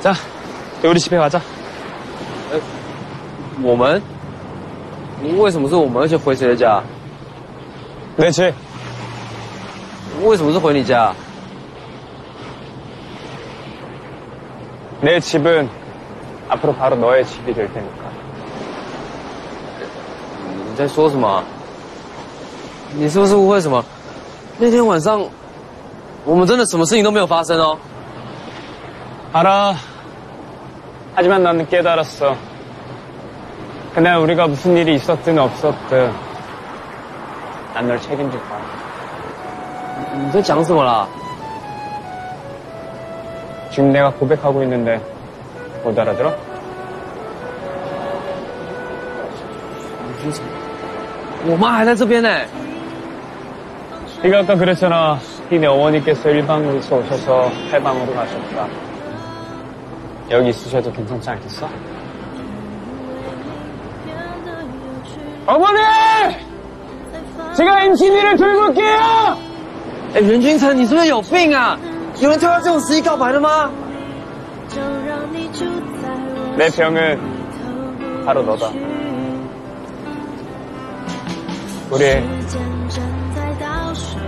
자, 우리 집에 가자. 我们？为什么是我们？而且回谁的家？ 내 집. 为什么是回你家？ 내 집은 앞으로 바로 너의 집이 될 테니까. 你在说什么？你是不是误会什么？那天晚上，我们真的什么事情都没有发生哦。 알아. 하지만 나는 깨달았어. 그날 우리가 무슨 일이 있었든 없었든 난 널 책임질 거야. 你在讲什么啦？ 지금 내가 고백하고 있는데 못 알아들어? 我妈还在这边呢。 네가 아까 그랬잖아. 니네 어머니께서 일방에서 오셔서 팔방으로 가셨다. 여기 있으셔도 괜찮지 않겠어? 어머니! 제가 임신이를 들고 올게요! 哎，袁君成，你是不是有病啊？有人跳到这种时机告白的吗？ 내 병은 바로 너다. 우리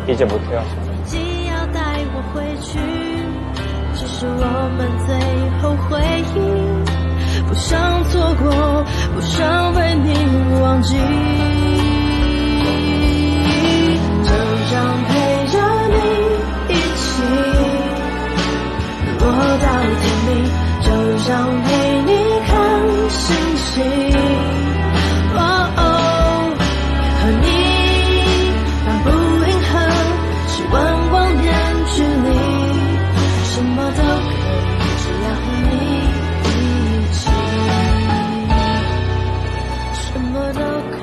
이제 못 헤어 是我们最后回忆，不想错过，不想被你忘记，就想陪着你一起落到天明，就想陪 don't oh, cry.